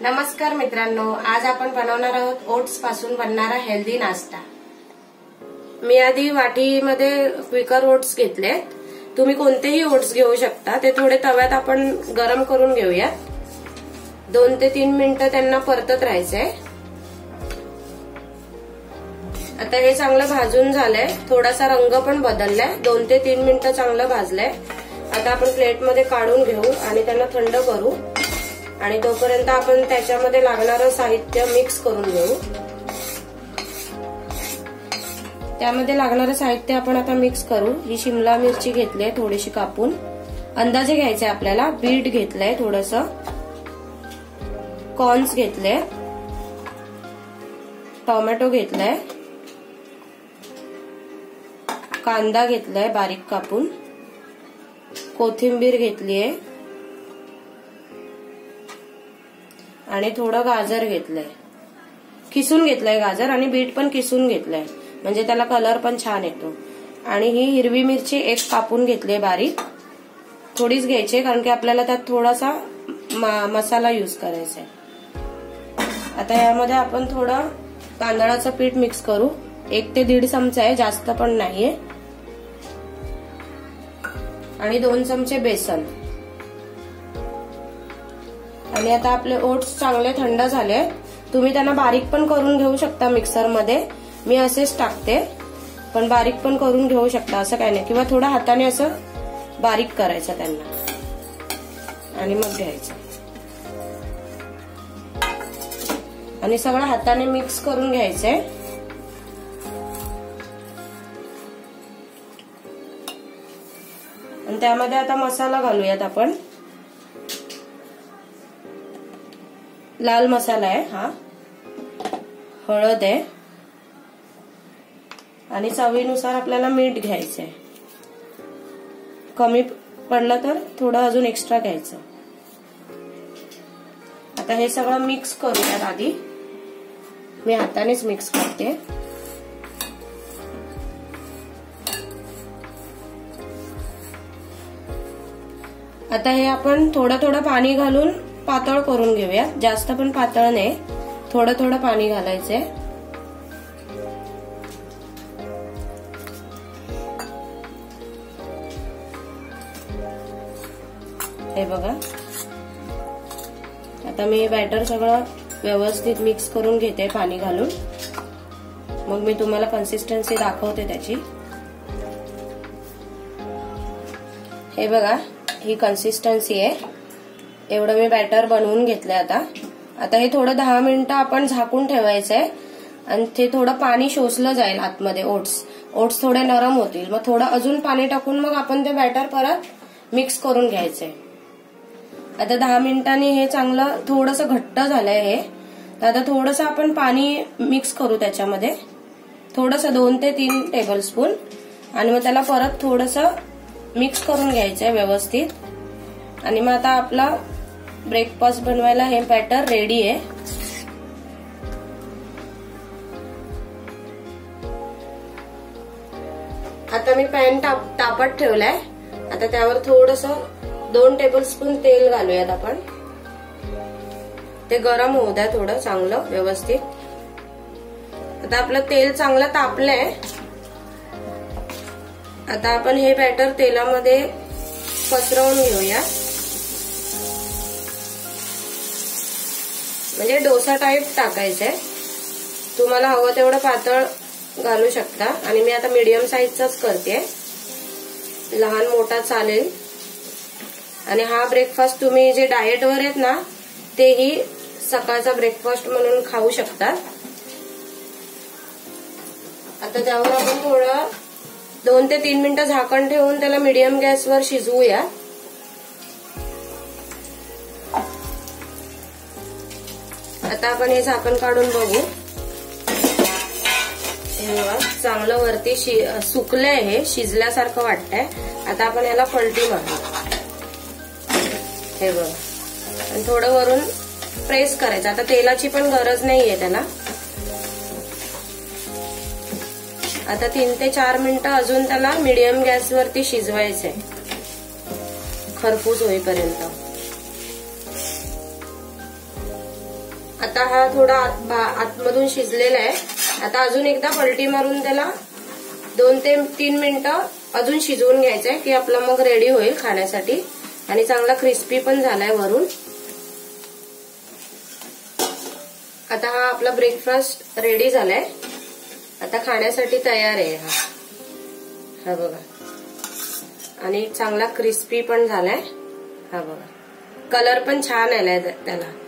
नमस्कार मित्रांनो आज आपण बनवणार आहोत ओट्सपासून बनणारा हेल्दी नाश्ता. मी आधी वाटीमध्ये क्विकर ओट्स घेतले तुम्ही कोणतेही ओट्स घेऊ शकता ते थोडे तव्यात आपण गरम करून घेऊयात. दोन ते तीन मिनिटं त्यांना परतत राहायचंय. आता हे चांगलं भाजून झालंय. थोडासा रंग पण बदललाय. दोन ते तीन मिनिटं चांगलं भाजलंय. आता आपण प्लेटमध्ये काढून घेऊ आणि त्यांना थंड करू. आणि तोपर्यंत आपण त्याच्यामध्ये लागणारं साहित्य मिक्स करून घेऊ. त्यामध्ये लागणारं साहित्य आपण आता मिक्स करू. ही शिमला मिरची घेतली थोडीशी कापून. अंदाजे घ्यायचे आपल्याला. बीट घेतलंय थोडस. कॉर्न्स घेतले टोमॅटो घेतलाय. कांदा घेतलाय बारीक कापून. कोथिंबीर घेतलीये. आणि थोडं गाजर घेतलंय. किसून घेतलंय गाजर आणि बीट पण किसून घेतलंय. म्हणजे त्याला कलर पण छान येतो. आणि ही हिरवी मिरची एक कापून घेतली बारीक. थोडीच घ्यायची कारण की आपल्याला त्यात थोडासा मसाला युज करायचा आहे. आता यामध्ये आपण थोडं तांदळाचं पीठ मिक्स करू. एक ते दीड चमचा आहे जास्त पण नाहीये. आणि दोन चमचे बेसन. आणि आता आपले ओट्स चांगले थंड झाले. तुम्ही त्यांना बारीक पण करून घेऊ शकता मिक्सरमध्ये. मी असेच टाकते. पण बारीक पण करून घेऊ शकता असं काही नाही. किंवा थोडं हाताने असं बारीक करायचं त्यांना. आणि मग घ्यायचं. आणि सगळं हाताने मिक्स करून घ्यायचंय आणि त्यामध्ये आता मसाला घालूयात आपण. लाल मसाला आहे हा. हळद आहे. आणि चवीनुसार आपल्याला मीठ घ्यायचं आहे कमी पडलं तर थोडं अजून एक्स्ट्रा घ्यायचं. आता हे सगळं मिक्स करूयात आधी. मी हातानेच मिक्स करते. आता हे आपण थोडं थोडं पाणी घालून पातळ करून घेऊया. जास्त पण पातळ नाही. थोडं थोडं पाणी घालायचंय. हे बघा. आता मी बॅटर सगळं व्यवस्थित मिक्स करून घेते पाणी घालून. मग मी तुम्हाला कन्सिस्टन्सी दाखवते त्याची. हे बघा ही कन्सिस्टन्सी आहे. एवढं मी बॅटर बनवून घेतलंय आता. आता हे थोडं दहा मिनिटं आपण झाकून ठेवायचंय. आणि ते थोडं पाणी शोषलं जाईल आतमध्ये ओट्स. ओट्स थोडे नरम होतील. मग थोडं अजून पाणी टाकून मग आपण ते बॅटर परत मिक्स करून घ्यायचंय. आता दहा मिनिटांनी हे चांगलं थोडस घट्ट झालंय हे. तर आता थोडस आपण पाणी मिक्स करू त्याच्यामध्ये. थोडस दोन ते तीन टेबल स्पून आणि मग त्याला परत थोडस मिक्स करून घ्यायचंय व्यवस्थित. आणि मग आता आपला ब्रेकफास्ट बनवायला हे बॅटर रेडी आहे. आता मी पॅन तापत ठेवलाय. आता त्यावर थोडस दोन टेबल स्पून तेल घालूयात आपण. ते गरम होऊ द्या थोडं चांगलं व्यवस्थित. आता आपलं तेल चांगलं तापलंय. आता आपण हे बॅटर तेलामध्ये पसरवून घेऊया. म्हणजे डोसा टाईप टाकायचंय. तुम्हाला हवं तेवढं पातळ घालू शकता. आणि मी आता मीडियम साईजचाच करते लहान मोठा चालेल. आणि हा ब्रेकफास्ट तुम्ही जे डाएटवर आहेत ना तेही सकाळचा ब्रेकफास्ट म्हणून खाऊ शकता. आता त्यावर आपण थोडं दोन ते तीन मिनिटं झाकण ठेवून त्याला मीडियम गॅसवर शिजवूया. आता आपण हे झाकण काढून बघू. हे बघा चांगलं वरती सुकलंय हे शिजल्यासारखं वाटतंय. आता आपण याला पलटी मारू. हे बघा. आणि थोडं वरून प्रेस करायचं. आता तेलाची पण गरज नाहीये त्याला. आता तीन ते चार मिनिटं अजून त्याला मिडियम गॅसवरती शिजवायचंय. खरपूस होईपर्यंत. आता हा थोडा आतमधून शिजलेला आहे. आता अजून एकदा पलटी मारून त्याला दोन ते तीन मिनिटं अजून शिजवून घ्यायचं आहे की आपलं मग रेडी होईल खाण्यासाठी. आणि चांगला क्रिस्पी पण झालाय वरून. आता हा आपला ब्रेकफास्ट रेडी झालाय. आता खाण्यासाठी तयार आहे हा. हा बघा. आणि चांगला क्रिस्पी पण झालाय. हा बघा. कलर पण छान आलाय त्याला.